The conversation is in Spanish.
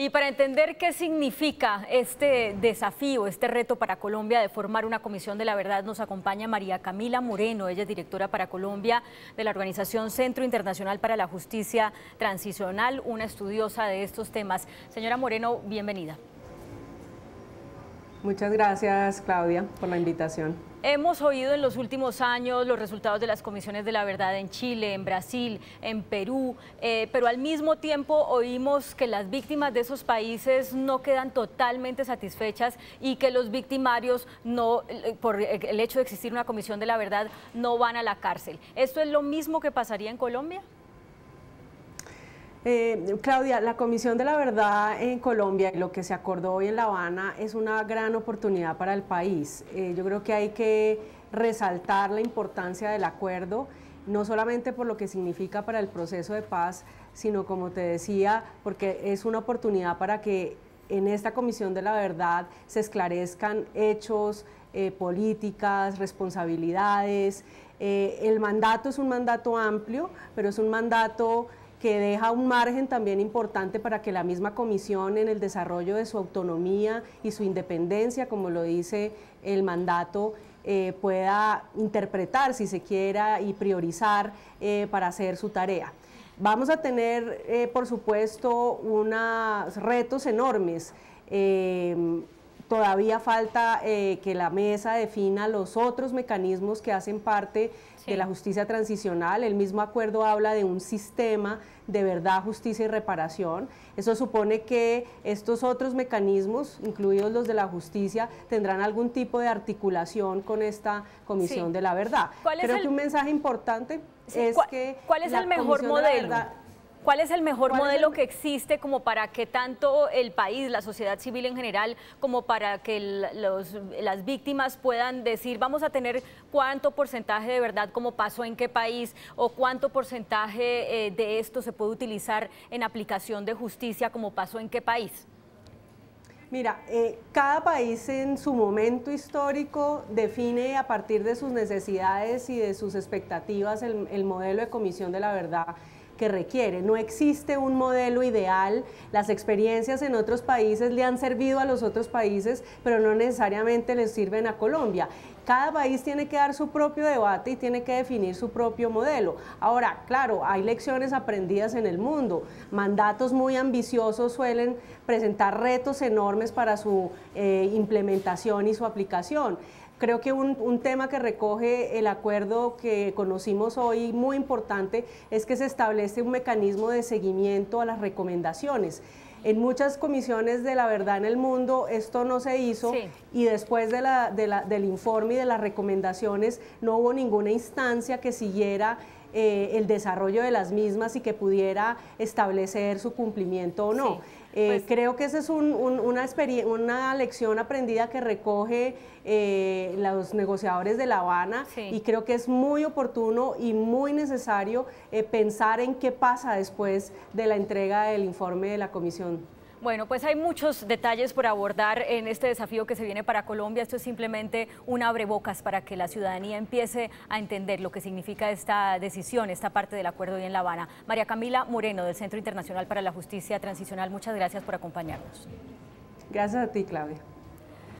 Y para entender qué significa este desafío, este reto para Colombia de formar una comisión de la verdad, nos acompaña María Camila Moreno. Ella es directora para Colombia de la organización Centro Internacional para la Justicia Transicional, una estudiosa de estos temas. Señora Moreno, bienvenida. Muchas gracias, Claudia, por la invitación. Hemos oído en los últimos años los resultados de las comisiones de la verdad en Chile, en Brasil, en Perú, eh, pero al mismo tiempo oímos que las víctimas de esos países no quedan totalmente satisfechas y que los victimarios no, eh, por el hecho de existir una comisión de la verdad, no van a la cárcel. ¿Esto es lo mismo que pasaría en Colombia? Eh, Claudia, la Comisión de la Verdad en Colombia y lo que se acordó hoy en La Habana es una gran oportunidad para el país. Eh, yo creo que hay que resaltar la importancia del acuerdo, no solamente por lo que significa para el proceso de paz, sino como te decía, porque es una oportunidad para que en esta Comisión de la Verdad se esclarezcan hechos, eh, políticas, responsabilidades. el mandato es un mandato amplio, pero es un mandato que deja un margen también importante para que la misma comisión en el desarrollo de su autonomía y su independencia, como lo dice el mandato, eh, pueda interpretar si se quiera y priorizar eh, para hacer su tarea. Vamos a tener, eh, por supuesto, unos retos enormes. Todavía falta que la mesa defina los otros mecanismos que hacen parte de la justicia transicional. El mismo acuerdo habla de un sistema de verdad, justicia y reparación. Eso supone que estos otros mecanismos, incluidos los de la justicia, tendrán algún tipo de articulación con esta Comisión de la Verdad. Creo que un mensaje importante es que... ¿Cuál es el mejor modelo? ¿Cuál es el mejor modelo que existe como para que tanto el país, la sociedad civil en general, como para que las víctimas puedan decir, vamos a tener cuánto porcentaje de verdad como pasó en qué país o cuánto porcentaje eh, de esto se puede utilizar en aplicación de justicia como pasó en qué país? Mira, eh, cada país en su momento histórico define a partir de sus necesidades y de sus expectativas el modelo de comisión de la verdad requiere. No existe un modelo ideal, las experiencias en otros países le han servido a los otros países, pero no necesariamente les sirven a Colombia. Cada país tiene que dar su propio debate y tiene que definir su propio modelo. Ahora, claro, hay lecciones aprendidas en el mundo. Mandatos muy ambiciosos suelen presentar retos enormes para su eh, implementación y su aplicación. Creo que un, tema que recoge el acuerdo que conocimos hoy muy importante es que se establece un mecanismo de seguimiento a las recomendaciones. En muchas comisiones de la verdad en el mundo esto no se hizo y después de la, del informe y de las recomendaciones no hubo ninguna instancia que siguiera eh, el desarrollo de las mismas y que pudiera establecer su cumplimiento o no. Eh, pues creo que esa es una, una lección aprendida que recoge eh, los negociadores de La Habana y creo que es muy oportuno y muy necesario pensar en qué pasa después de la entrega del informe de la Comisión. Bueno, pues hay muchos detalles por abordar en este desafío que se viene para Colombia. Esto es simplemente un abrebocas para que la ciudadanía empiece a entender lo que significa esta decisión, esta parte del acuerdo hoy en La Habana. María Camila Moreno, del Centro Internacional para la Justicia Transicional, muchas gracias por acompañarnos. Gracias a ti, Claudia.